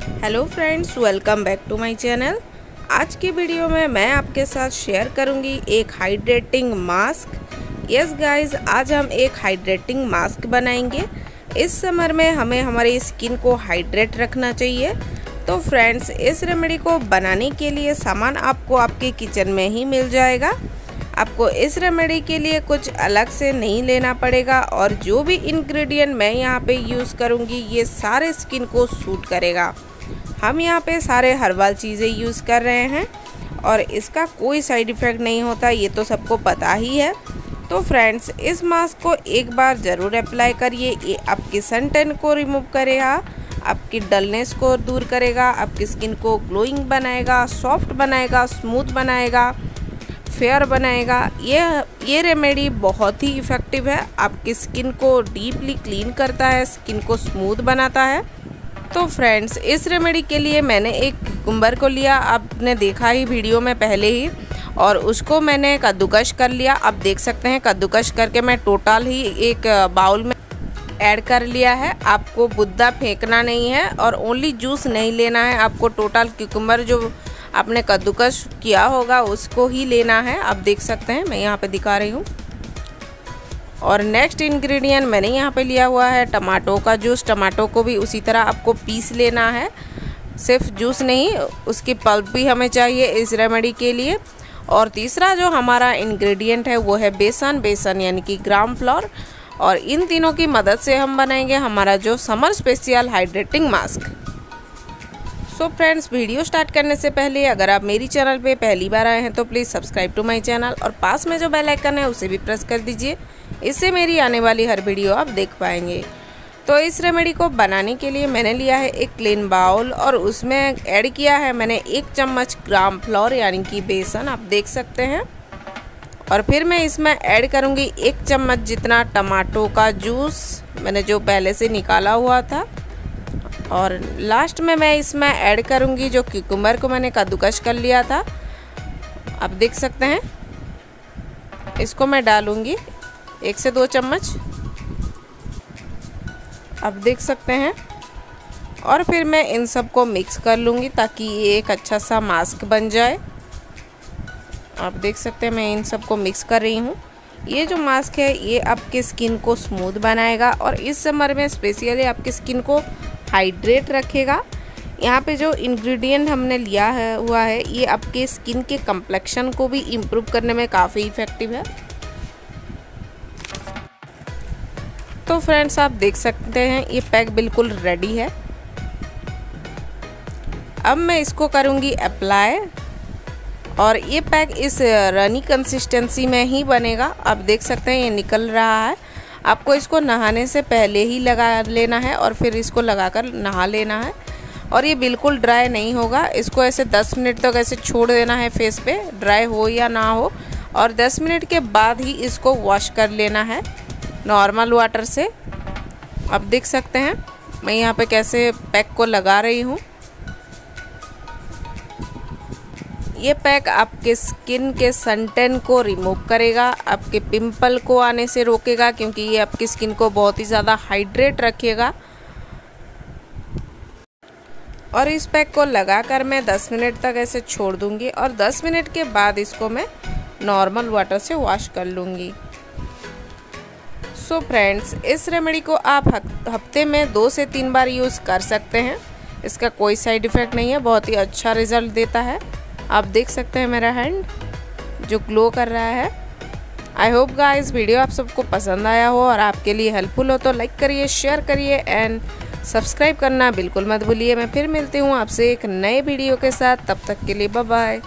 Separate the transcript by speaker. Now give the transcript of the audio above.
Speaker 1: Hello friends welcome back to my channel आज की video में मैं आपके साथ शेयर करूँगी एक हाइड्रेटिंग मास्क यस गाइस आज हम एक हाइड्रेटिंग मास्क बनाएँगे. इस समर में हमें हमारी स्किन को हाइड्रेट रखना चाहिए. तो फ्रेंड्स इस रेमेडी को बनाने के लिए सामान आपको आपके किचन में ही मिल जाएगा. आपको इस रेमेडी के लिए कुछ अलग से नहीं लेना पड़ेगा और जो भी इंग्रेडिएंट मैं यहाँ पे यूज़ करूँगी, ये सारे स्किन को सूट करेगा। हम यहाँ पे सारे हर्बल चीज़ें यूज़ कर रहे हैं और इसका कोई साइड इफ़ेक्ट नहीं होता, ये तो सबको पता ही है। तो फ्रेंड्स इस मास्क को एक बार ज़रूर अप्लाई करिए। ये आपकी सन टेन को रिमूव करेगा, आपकी डलनेस को दूर करेगा, आपकी स्किन को ग्लोइंग बनाएगा सॉफ्ट बनाएगा स्मूथ बनाएगा। फेयर बनाएगा। ये ये रेमेडी बहुत ही इफ़ेक्टिव है। आपकी स्किन को डीपली क्लीन करता है स्किन को स्मूथ बनाता है। तो फ्रेंड्स इस रेमेडी के लिए मैंने एक कुम्बर को लिया। आपने देखा ही वीडियो में पहले ही। और उसको मैंने कद्दूकश कर लिया। आप देख सकते हैं, कद्दूकश करके मैं टोटल ही एक बाउल में ऐड कर लिया है। आपको बुद्धा फेंकना नहीं है और ओनली जूस नहीं लेना है। आपको टोटल क्यूकुम्बर जो आपने कद्दूकस किया होगा, उसको ही लेना है। आप देख सकते हैं, मैं यहाँ पे दिखा रही हूँ। और नेक्स्ट इंग्रेडिएंट मैंने यहाँ पे लिया हुआ है, टमाटो का जूस टमाटो को भी उसी तरह आपको पीस लेना है। सिर्फ़ जूस नहीं, उसकी पल्प भी हमें चाहिए इस रेमेडी के लिए। और तीसरा जो हमारा इंग्रेडिएंट है, वो है बेसन। बेसन यानी कि ग्राम फ्लोर और इन तीनों की मदद से हम बनाएँगे हमारा जो summer special hydrating mask so friends video start करने से पहले अगर आप मेरी चैनल पे पहली बार आए हैं तो please subscribe to my channel और पास में जो बेल आइकन है, उसे भी प्रेस कर दीजिए। इससे मेरी आने वाली हर वीडियो आप देख पाएँगे। तो इस रेमेडी को बनाने के लिए मैंने लिया है एक क्लीन बाउल और उसमें ऐड किया है मैंने एक चम्मच ग्राम फ्लोर यानी कि बेसन, आप देख सकते हैं। और फिर मैं इसमें ऐड करूँगी एक चम्मच जितना टमाटो का जूस मैंने जो पहले से निकाला हुआ था। और लास्ट में मैं इसमें ऐड करूँगी जो क्यूकुम्बर को मैंने कद्दूकश कर लिया था। आप देख सकते हैं। इसको मैं डालूँगी एक से दो चम्मच। आप देख सकते हैं। और फिर मैं इन सबको मिक्स कर लूँगी ताकि ये एक अच्छा सा मास्क बन जाए। आप देख सकते हैं, मैं इन सबको मिक्स कर रही हूँ। ये जो मास्क है, ये आपके स्किन को स्मूथ बनाएगा और इस समर में स्पेशली आपकी स्किन को हाइड्रेट रखेगा। यहाँ पे जो इंग्रेडिएंट हमने लिया है, हुआ है, ये आपके स्किन के कम्प्लेक्शन को भी इम्प्रूव करने में काफ़ी इफ़ेक्टिव है। तो फ्रेंड्स आप देख सकते हैं, ये पैक बिल्कुल रेडी है। अब मैं इसको करूँगी अप्लाई और ये पैक इस रनी कंसिस्टेंसी में ही बनेगा। आप देख सकते हैं, ये निकल रहा है। आपको इसको नहाने से पहले ही लगा लेना है और फिर इसको लगाकर नहा लेना है। और ये बिल्कुल ड्राई नहीं होगा। इसको ऐसे 10 मिनट तक तो ऐसे छोड़ देना है फेस पे ड्राई हो या ना हो। और 10 मिनट के बाद ही इसको वॉश कर लेना है नॉर्मल वाटर से। अब देख सकते हैं, मैं यहाँ पे कैसे पैक को लगा रही हूँ। ये पैक आपके स्किन के सनटेन को रिमूव करेगा, आपके पिंपल को आने से रोकेगा, क्योंकि ये आपकी स्किन को बहुत ही ज़्यादा हाइड्रेट रखेगा। और इस पैक को लगाकर मैं 10 मिनट तक ऐसे छोड़ दूँगी और 10 मिनट के बाद इसको मैं नॉर्मल वाटर से वॉश कर लूँगी। सो फ्रेंड्स इस रेमेडी को आप हफ़्ते में दो से तीन बार यूज़ कर सकते हैं। इसका कोई साइड इफ़ेक्ट नहीं है, बहुत ही अच्छा रिज़ल्ट देता है। आप देख सकते हैं मेरा हैंड जो ग्लो कर रहा है। आई होप गाइस वीडियो आप सबको पसंद आया हो और आपके लिए हेल्पफुल हो तो लाइक करिए शेयर करिए एंड सब्सक्राइब करना बिल्कुल मत भूलिए। मैं फिर मिलती हूँ आपसे एक नए वीडियो के साथ। तब तक के लिए बाय